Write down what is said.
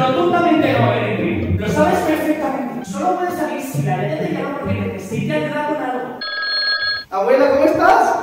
Rotundamente no, Henry. Lo sabes perfectamente. Solo puedes salir si la ley te llama porque necesita ayuda con algo. Abuela, ¿cómo estás?